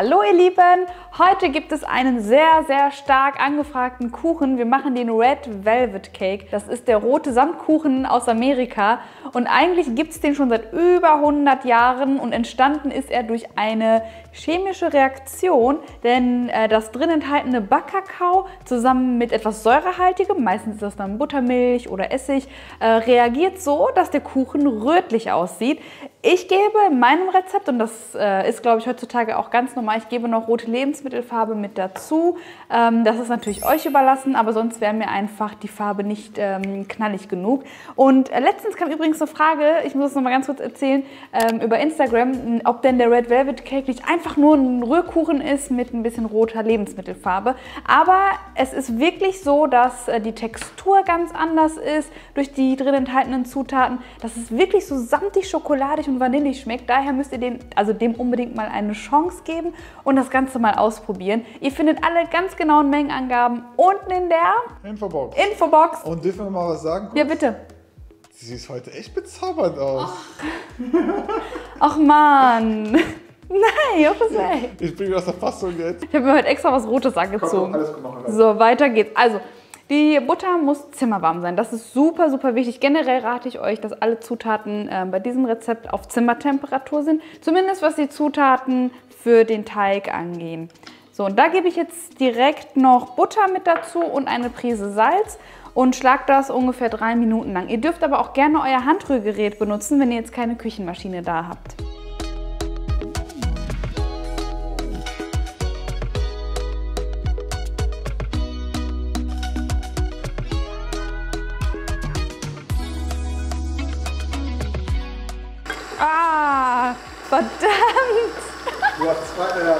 Hallo ihr Lieben! Heute gibt es einen sehr, sehr stark angefragten Kuchen. Wir machen den Red Velvet Cake. Das ist der rote Sandkuchen aus Amerika. Und eigentlich gibt es den schon seit über 100 Jahren und entstanden ist er durch eine chemische Reaktion, denn äh, das drin enthaltene Backkakao zusammen mit etwas säurehaltigem, meistens ist das dann Buttermilch oder Essig, äh, reagiert so, dass der Kuchen rötlich aussieht. Ich gebe in meinem Rezept, und das äh, ist, glaube ich, heutzutage auch ganz normal, ich gebe noch rote Lebensmittelfarbe mit dazu. Ähm, das ist natürlich euch überlassen, aber sonst wäre mir einfach die Farbe nicht ähm, knallig genug. Und äh, letztens kam übrigens eine Frage, ich muss es noch mal ganz kurz erzählen, ähm, über Instagram, ob denn der Red Velvet Cake nicht einfach nur ein Rührkuchen ist mit ein bisschen roter Lebensmittelfarbe. Aber es ist wirklich so, dass äh, die Textur ganz anders ist durch die drin enthaltenen Zutaten, dass es wirklich so samtig schokoladig und vanillig schmeckt. Daher müsst ihr den, also dem unbedingt mal eine Chance geben und das Ganze mal ausprobieren. Ihr findet alle ganz genauen Mengenangaben unten in der Infobox. Infobox. Und dürfen wir mal was sagen? Ja, bitte. Sie sieht heute echt bezaubernd aus. Ach Mann. Nein, Jose. Ich bin aus der Fassung jetzt. Ich habe mir heute extra was Rotes angezogen. Komm, alles gut, machen wir. So, weiter geht's. Also, die Butter muss zimmerwarm sein. Das ist super, super wichtig. Generell rate ich euch, dass alle Zutaten äh, bei diesem Rezept auf Zimmertemperatur sind. Zumindest was die Zutaten für den Teig angehen. So, und da gebe ich jetzt direkt noch Butter mit dazu und eine Prise Salz und schlag das ungefähr drei Minuten lang. Ihr dürft aber auch gerne euer Handrührgerät benutzen, wenn ihr jetzt keine Küchenmaschine da habt.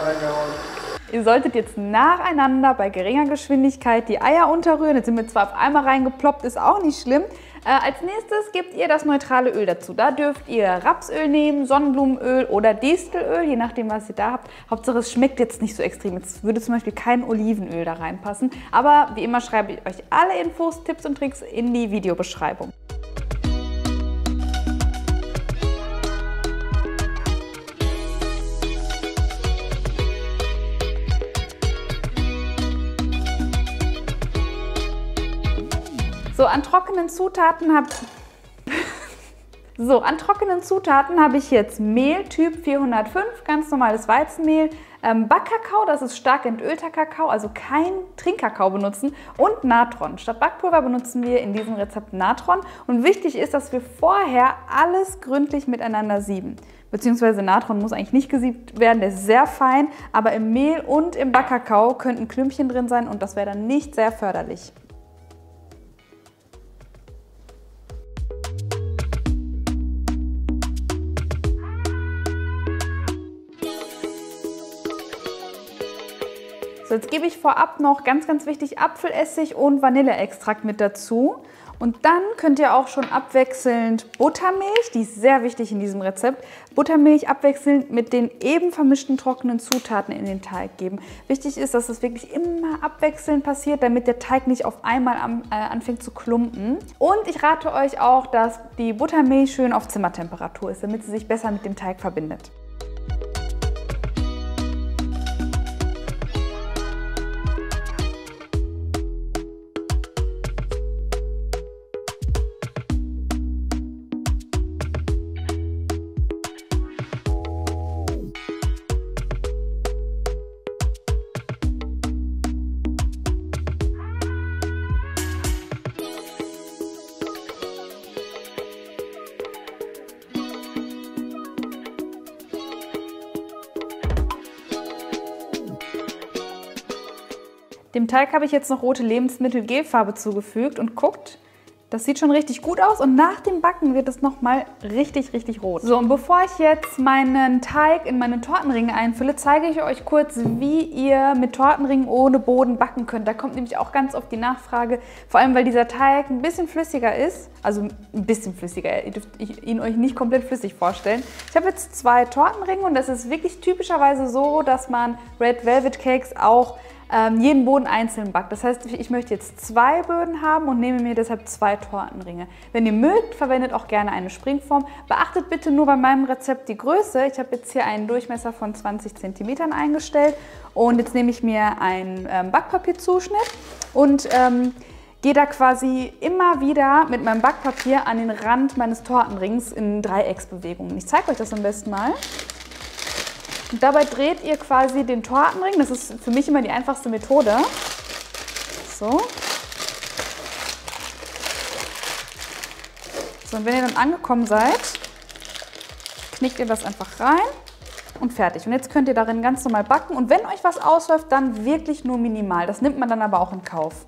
Reingehauen. Ihr solltet jetzt nacheinander bei geringer Geschwindigkeit die Eier unterrühren. Jetzt sind wir zwar auf einmal reingeploppt, ist auch nicht schlimm. Äh, als nächstes gebt ihr das neutrale Öl dazu. Da dürft ihr Rapsöl nehmen, Sonnenblumenöl oder Distelöl, je nachdem, was ihr da habt. Hauptsache, es schmeckt jetzt nicht so extrem. Jetzt würde zum Beispiel kein Olivenöl da reinpassen. Aber wie immer schreibe ich euch alle Infos, Tipps und Tricks in die Videobeschreibung. So, an trockenen Zutaten habe so, an trockenen Zutaten habe ich jetzt Mehl Typ 405, ganz normales Weizenmehl, ähm, Backkakao, das ist stark entölter Kakao, also kein Trinkkakao benutzen und Natron. Statt Backpulver benutzen wir in diesem Rezept Natron und wichtig ist, dass wir vorher alles gründlich miteinander sieben. Beziehungsweise Natron muss eigentlich nicht gesiebt werden, der ist sehr fein, aber im Mehl und im Backkakao könnten Klümpchen drin sein und das wäre dann nicht sehr förderlich. So, jetzt gebe ich vorab noch ganz, ganz wichtig Apfelessig und Vanilleextrakt mit dazu. Und dann könnt ihr auch schon abwechselnd Buttermilch, die ist sehr wichtig in diesem Rezept, Buttermilch abwechselnd mit den eben vermischten trockenen Zutaten in den Teig geben. Wichtig ist, dass es wirklich immer abwechselnd passiert, damit der Teig nicht auf einmal am, äh, anfängt zu klumpen. Und ich rate euch auch, dass die Buttermilch schön auf Zimmertemperatur ist, damit sie sich besser mit dem Teig verbindet. Dem Teig habe ich jetzt noch rote Lebensmittel-Gelfarbe zugefügt und guckt, das sieht schon richtig gut aus und nach dem Backen wird es nochmal richtig, richtig rot. So, und bevor ich jetzt meinen Teig in meine Tortenringe einfülle, zeige ich euch kurz, wie ihr mit Tortenringen ohne Boden backen könnt. Da kommt nämlich auch ganz oft die Nachfrage, vor allem weil dieser Teig ein bisschen flüssiger ist. Also ein bisschen flüssiger, ihr dürft ihn euch nicht komplett flüssig vorstellen. Ich habe jetzt zwei Tortenringe und das ist wirklich typischerweise so, dass man Red Velvet Cakes auch jeden Boden einzeln backt. Das heißt, ich möchte jetzt zwei Böden haben und nehme mir deshalb zwei Tortenringe. Wenn ihr mögt, verwendet auch gerne eine Springform. Beachtet bitte nur bei meinem Rezept die Größe. Ich habe jetzt hier einen Durchmesser von 20 cm eingestellt und jetzt nehme ich mir einen ähm, Backpapierzuschnitt und ähm, gehe da quasi immer wieder mit meinem Backpapier an den Rand meines Tortenrings in Dreiecksbewegungen. Ich zeige euch das am besten mal. Und dabei dreht ihr quasi den Tortenring. Das ist für mich immer die einfachste Methode. So. So, und wenn ihr dann angekommen seid, knickt ihr das einfach rein und fertig. Und jetzt könnt ihr darin ganz normal backen. Und wenn euch was ausläuft, dann wirklich nur minimal. Das nimmt man dann aber auch in Kauf.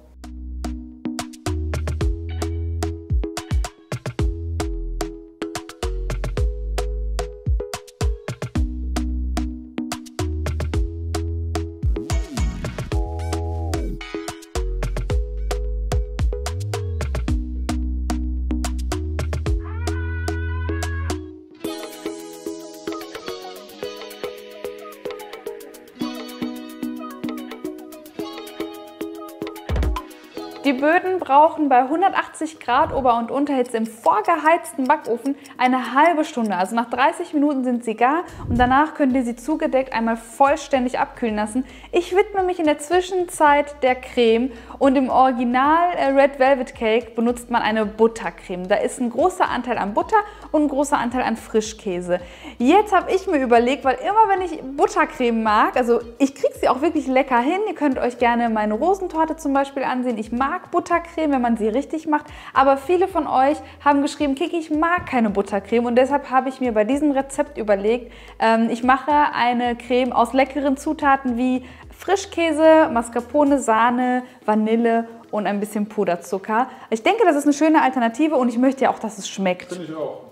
Die Böden brauchen bei 180 Grad Ober- und Unterhitze im vorgeheizten Backofen eine halbe Stunde. Also nach 30 Minuten sind sie gar und danach könnt ihr sie zugedeckt einmal vollständig abkühlen lassen. Ich widme mich in der Zwischenzeit der Creme und im Original äh, Red Velvet Cake benutzt man eine Buttercreme. Da ist ein großer Anteil an Butter und ein großer Anteil an Frischkäse. Jetzt habe ich mir überlegt, weil immer wenn ich Buttercreme mag, also ich kriege sie auch wirklich lecker hin. Ihr könnt euch gerne meine Rosentorte zum Beispiel ansehen. Ich mag mag Buttercreme, wenn man sie richtig macht, aber viele von euch haben geschrieben, Kiki, ich mag keine Buttercreme und deshalb habe ich mir bei diesem Rezept überlegt, ähm, ich mache eine Creme aus leckeren Zutaten wie Frischkäse, Mascarpone, Sahne, Vanille und ein bisschen Puderzucker. Ich denke, das ist eine schöne Alternative und ich möchte ja auch, dass es schmeckt. Finde ich auch.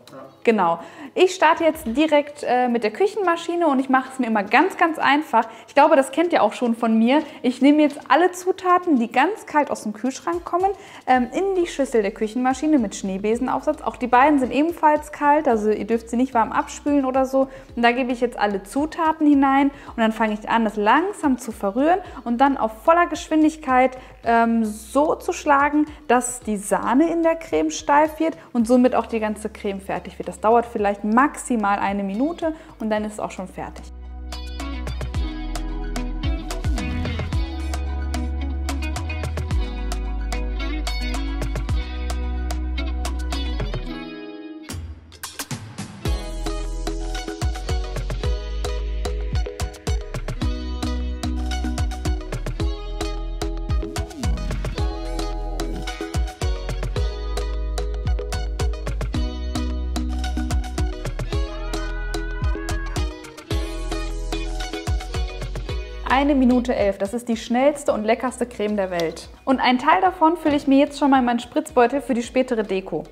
Genau. Ich starte jetzt direkt äh, mit der Küchenmaschine und ich mache es mir immer ganz, ganz einfach. Ich glaube, das kennt ihr auch schon von mir. Ich nehme jetzt alle Zutaten, die ganz kalt aus dem Kühlschrank kommen, ähm, in die Schüssel der Küchenmaschine mit Schneebesenaufsatz. Auch die beiden sind ebenfalls kalt, also ihr dürft sie nicht warm abspülen oder so. Und da gebe ich jetzt alle Zutaten hinein und dann fange ich an, das langsam zu verrühren und dann auf voller Geschwindigkeit ähm, so zu schlagen, dass die Sahne in der Creme steif wird und somit auch die ganze Creme fertig wird. Das dauert vielleicht maximal eine Minute und dann ist es auch schon fertig. Eine Minute elf. Das ist die schnellste und leckerste Creme der Welt. Und einen Teil davon fülle ich mir jetzt schon mal in meinen Spritzbeutel für die spätere Deko.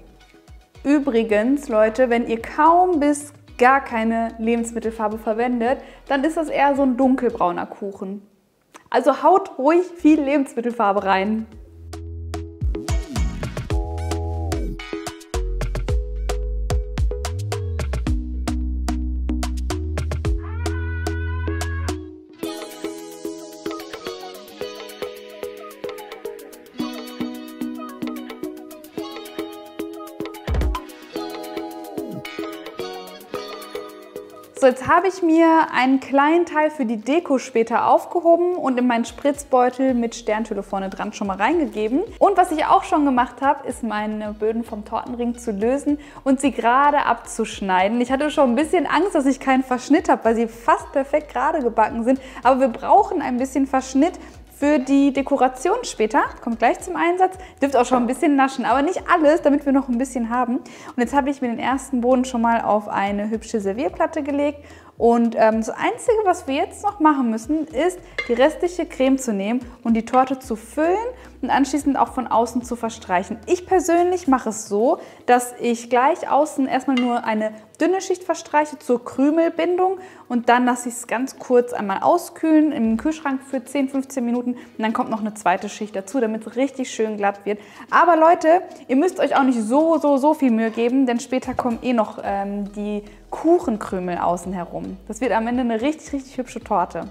Übrigens, Leute, wenn ihr kaum bis gar keine Lebensmittelfarbe verwendet, dann ist das eher so ein dunkelbrauner Kuchen. Also haut ruhig viel Lebensmittelfarbe rein. So, jetzt habe ich mir einen kleinen Teil für die Deko später aufgehoben und in meinen Spritzbeutel mit Sterntülle vorne dran schon mal reingegeben. Und was ich auch schon gemacht habe, ist meine Böden vom Tortenring zu lösen und sie gerade abzuschneiden. Ich hatte schon ein bisschen Angst, dass ich keinen Verschnitt habe, weil sie fast perfekt gerade gebacken sind. Aber wir brauchen ein bisschen Verschnitt, für die Dekoration später, kommt gleich zum Einsatz. Dürft auch schon ein bisschen naschen, aber nicht alles, damit wir noch ein bisschen haben. Und jetzt habe ich mir den ersten Boden schon mal auf eine hübsche Servierplatte gelegt und ähm, das Einzige, was wir jetzt noch machen müssen, ist die restliche Creme zu nehmen und die Torte zu füllen und anschließend auch von außen zu verstreichen. Ich persönlich mache es so, dass ich gleich außen erstmal nur eine dünne Schicht verstreiche zur Krümelbindung und dann lasse ich es ganz kurz einmal auskühlen im Kühlschrank für 10, 15 Minuten und dann kommt noch eine zweite Schicht dazu, damit es richtig schön glatt wird. Aber Leute, ihr müsst euch auch nicht so, so, so viel Mühe geben, denn später kommen eh noch ähm, die Kuchenkrümel außen herum. Das wird am Ende eine richtig, richtig hübsche Torte.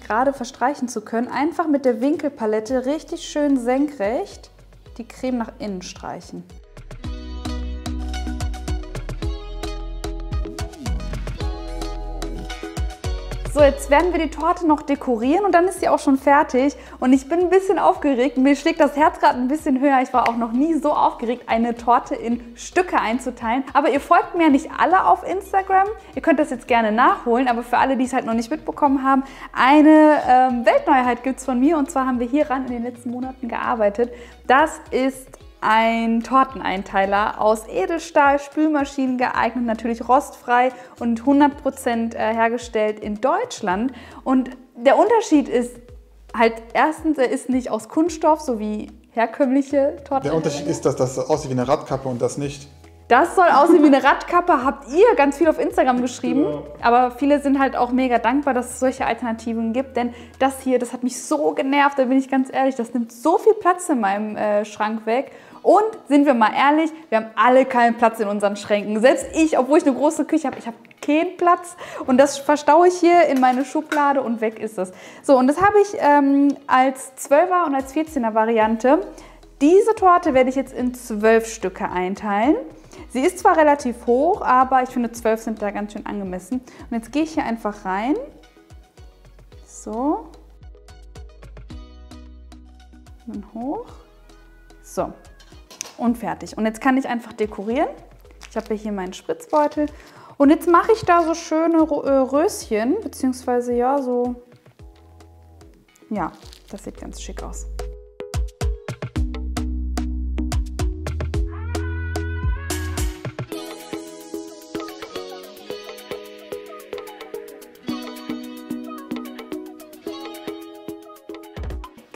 Gerade verstreichen zu können, einfach mit der Winkelpalette richtig schön senkrecht die Creme nach innen streichen. So, jetzt werden wir die Torte noch dekorieren und dann ist sie auch schon fertig. Und ich bin ein bisschen aufgeregt. Mir schlägt das Herz gerade ein bisschen höher. Ich war auch noch nie so aufgeregt, eine Torte in Stücke einzuteilen. Aber ihr folgt mir ja nicht alle auf Instagram. Ihr könnt das jetzt gerne nachholen. Aber für alle, die es halt noch nicht mitbekommen haben, eine ähm, Weltneuheit gibt es von mir. Und zwar haben wir hieran in den letzten Monaten gearbeitet. Das ist ein Torteneinteiler aus Edelstahl, Spülmaschinen geeignet, natürlich rostfrei und 100% äh, hergestellt in Deutschland. Und der Unterschied ist halt erstens, er ist nicht aus Kunststoff, so wie herkömmliche Torten. Der Unterschied ist, dass das aussieht wie eine Radkappe und das nicht. Das soll aussehen wie eine Radkappe, habt ihr ganz viel auf Instagram geschrieben. Genau. Aber viele sind halt auch mega dankbar, dass es solche Alternativen gibt. Denn das hier, das hat mich so genervt, da bin ich ganz ehrlich. Das nimmt so viel Platz in meinem äh, Schrank weg. Und sind wir mal ehrlich, wir haben alle keinen Platz in unseren Schränken. Selbst ich, obwohl ich eine große Küche habe, ich habe keinen Platz. Und das verstaue ich hier in meine Schublade und weg ist es. So, und das habe ich ähm, als 12er und als 14er Variante. Diese Torte werde ich jetzt in zwölf Stücke einteilen. Sie ist zwar relativ hoch, aber ich finde 12 sind da ganz schön angemessen. Und jetzt gehe ich hier einfach rein. So. Und hoch. So. Und fertig. Und jetzt kann ich einfach dekorieren. Ich habe hier meinen Spritzbeutel. Und jetzt mache ich da so schöne äh, Röschen, beziehungsweise ja, so. Ja, das sieht ganz schick aus.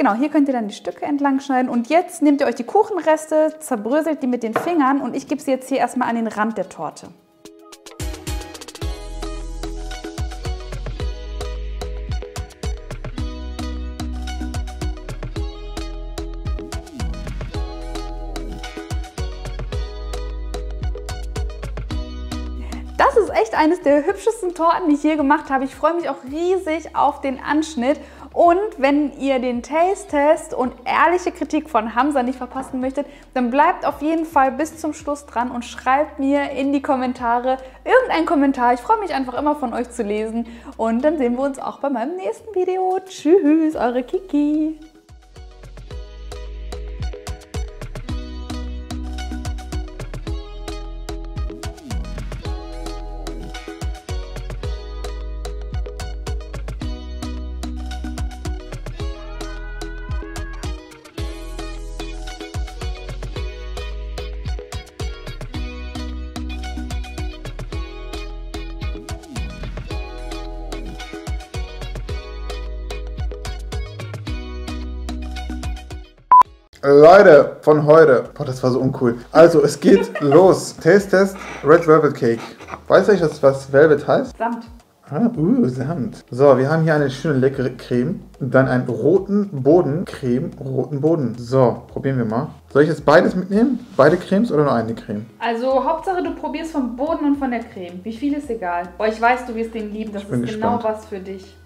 Genau, hier könnt ihr dann die Stücke entlang schneiden. Und jetzt nehmt ihr euch die Kuchenreste, zerbröselt die mit den Fingern und ich gebe sie jetzt hier erstmal an den Rand der Torte. Das ist echt eines der hübschesten Torten, die ich je gemacht habe. Ich freue mich auch riesig auf den Anschnitt. Und wenn ihr den Taste-Test und ehrliche Kritik von Hamza nicht verpassen möchtet, dann bleibt auf jeden Fall bis zum Schluss dran und schreibt mir in die Kommentare irgendeinen Kommentar. Ich freue mich einfach immer von euch zu lesen. Und dann sehen wir uns auch bei meinem nächsten Video. Tschüss, eure Kiki. Leute, von heute. Boah, das war so uncool. Also, es geht los. Taste Test Red Velvet Cake. Weißt du eigentlich, was Velvet heißt? Samt. Ah, uh, Samt. So, wir haben hier eine schöne leckere Creme. Dann einen roten Boden. Creme, roten Boden. So, probieren wir mal. Soll ich jetzt beides mitnehmen? Beide Cremes oder nur eine Creme? Also Hauptsache du probierst vom Boden und von der Creme. Wie viel ist egal. Boah, ich weiß, du wirst den lieben. Das ist genau gespannt. was für dich.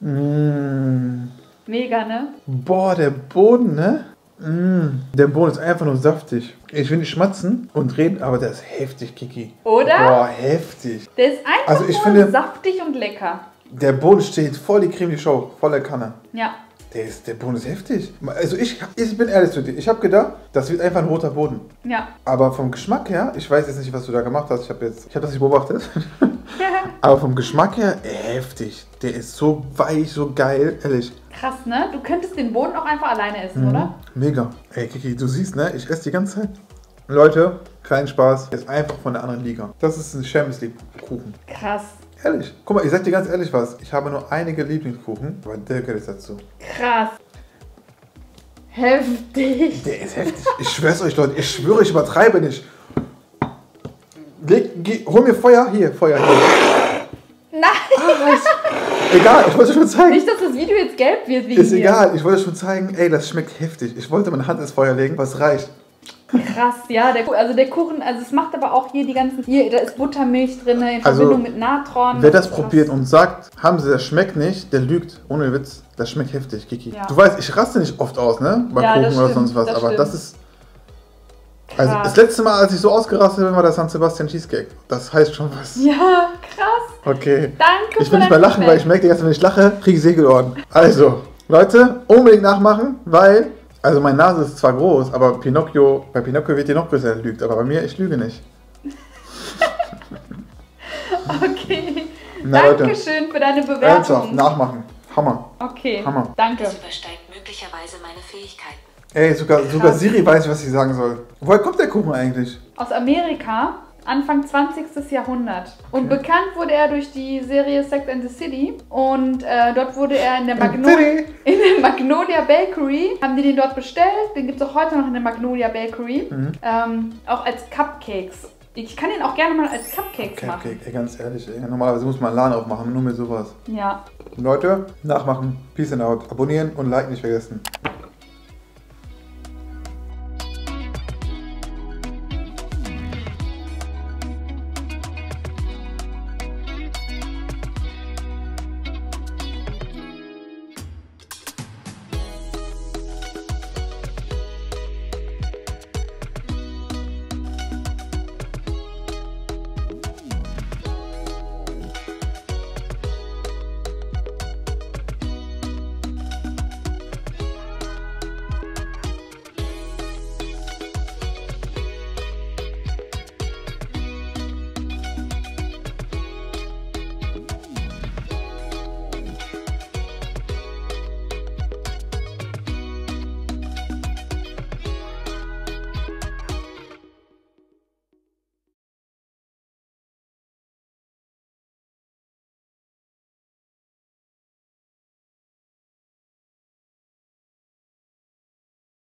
Mmh. Mega, ne? Boah, der Boden, ne? Mm, der Boden ist einfach nur saftig. Ich will nicht schmatzen und reden, aber der ist heftig, Kiki. Oder? Boah, heftig. Der ist einfach Also ich nur finde- saftig und lecker. Der Boden steht voll die Creme die Show, volle Kanne. Ja. Der, ist, der Boden ist heftig. Also ich, ich bin ehrlich zu dir, ich habe gedacht, das wird einfach ein roter Boden. Ja. Aber vom Geschmack her, ich weiß jetzt nicht, was du da gemacht hast, ich habe jetzt, ich habe das nicht beobachtet. aber vom Geschmack her, heftig. Der ist so weich, so geil, ehrlich. Krass, ne? Du könntest den Boden auch einfach alleine essen, Mhm. oder? Mega. Ey, Kiki, du siehst, ne? Ich esse die ganze Zeit. Leute, kein Spaß. Ist einfach von der anderen Liga. Das ist ein Champions League Kuchen. Krass. Ehrlich. Guck mal, ich sag dir ganz ehrlich was. Ich habe nur einige Lieblingskuchen, aber der gehört jetzt dazu. Krass. Heftig. Der ist heftig. Ich schwör's euch, Leute. Ich schwöre, ich übertreibe nicht. Leg, geh, hol mir Feuer. Hier, Feuer. Hier. Nein, Egal, ich wollte schon zeigen. nicht, dass das Video jetzt gelb wird wegen Ist dir. egal, ich wollte schon zeigen, ey, das schmeckt heftig. Ich wollte meine Hand ins Feuer legen, was reicht. Krass, ja, der, also der Kuchen, also es macht aber auch hier die ganzen, hier, da ist Buttermilch drin in Also, Verbindung mit Natron. Wer das probiert und sagt, haben sie, das schmeckt nicht, der lügt. Ohne Witz. Das schmeckt heftig, Kiki. Ja. Du weißt, ich raste nicht oft aus, ne? Bei Ja, Kuchen oder sonst was. das aber stimmt. das ist. Also das letzte Mal, als ich so ausgerastet bin, war der San Sebastian Cheesecake. Das heißt schon was. Ja, krass. Okay. Danke Ich will nicht mehr lachen, weil ich merke, jetzt, wenn ich lache, kriege ich Segelohren. Also, Leute, unbedingt nachmachen, weil. Also meine Nase ist zwar groß, aber Pinocchio, bei Pinocchio wird die noch größer, lügt. Aber bei mir, ich lüge nicht. Okay. Na, Leute. Dankeschön für deine Also, Bewertung. nachmachen. Hammer. Okay, Hammer. danke. Das übersteigt möglicherweise meine Fähigkeiten. Ey, sogar, sogar Siri weiß, was sie sagen soll. Woher kommt der Kuchen eigentlich? Aus Amerika, Anfang 20. Jahrhundert. Und bekannt wurde er durch die Serie Sex and the City. Und äh, dort wurde er in der, Magno in der Magnolia Bakery, haben die den dort bestellt. Den gibt es auch heute noch in der Magnolia Bakery. Mhm. Ähm, auch als Cupcakes. Ich kann den auch gerne mal als Cupcakes machen. Cupcake, ganz ehrlich, ey. Normalerweise muss man einen Laden aufmachen, nur mit sowas. Ja. Leute, nachmachen. Peace and out. Abonnieren und liken nicht vergessen.